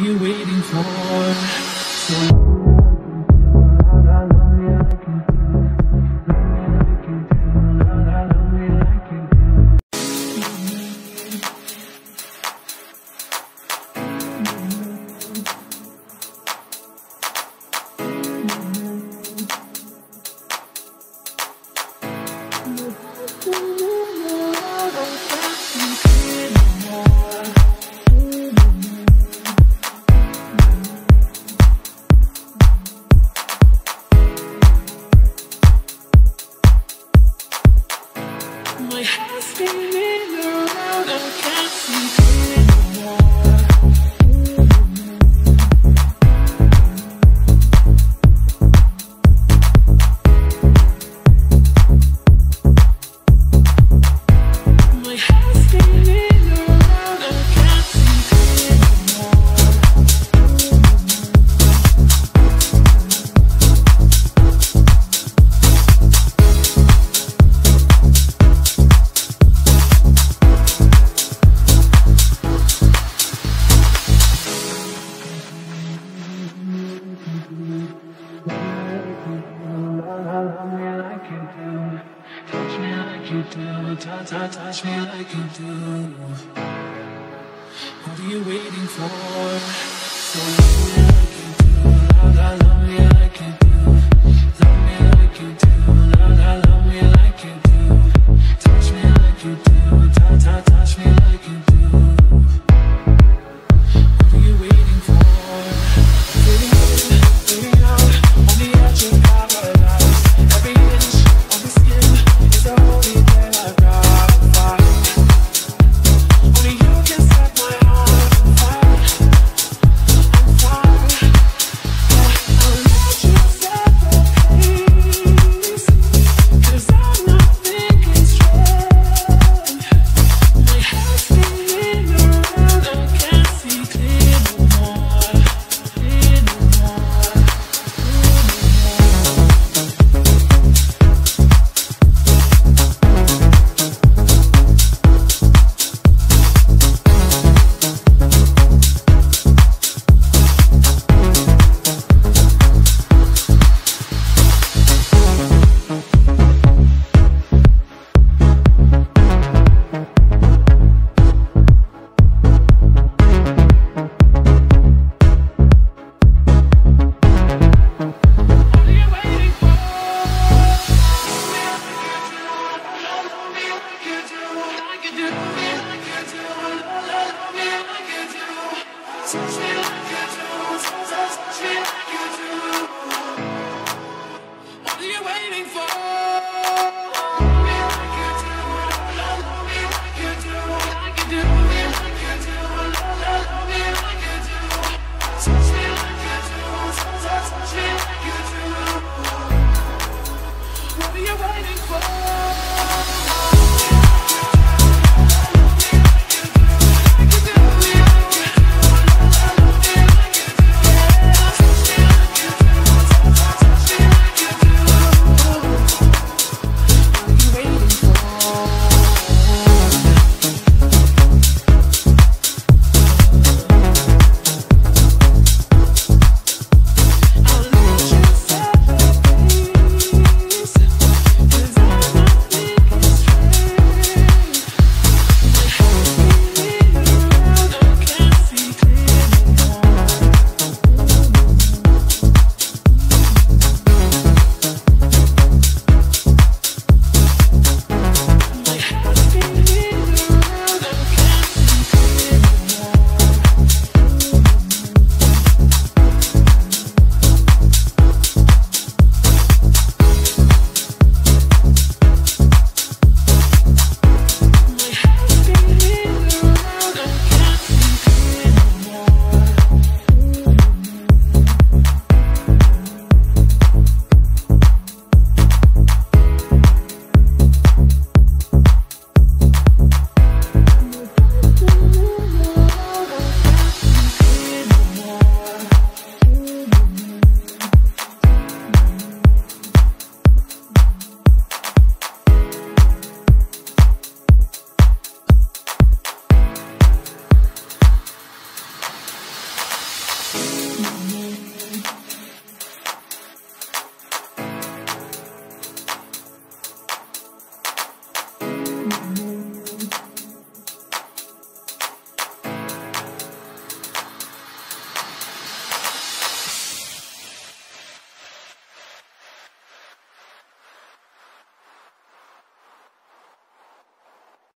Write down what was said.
you waiting for? So and can't see. you do. Touch me like you do. Touch, touch, touch me like you do. What are you waiting for? So love me like you do. Love, love, love me.